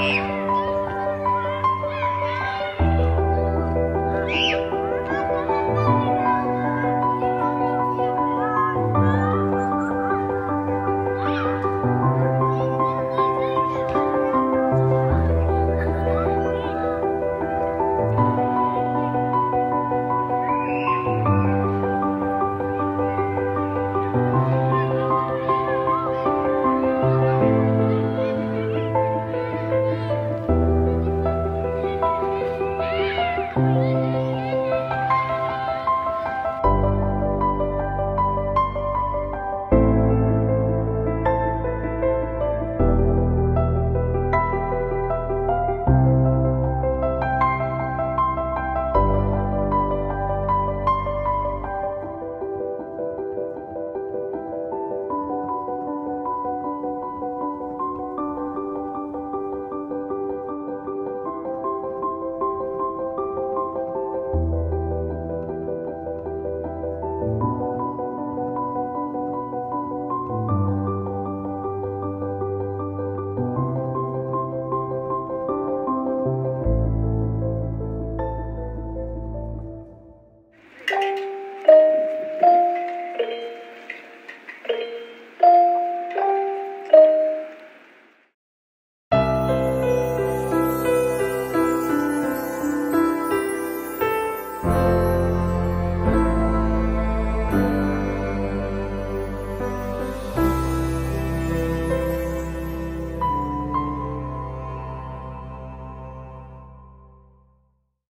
Bye.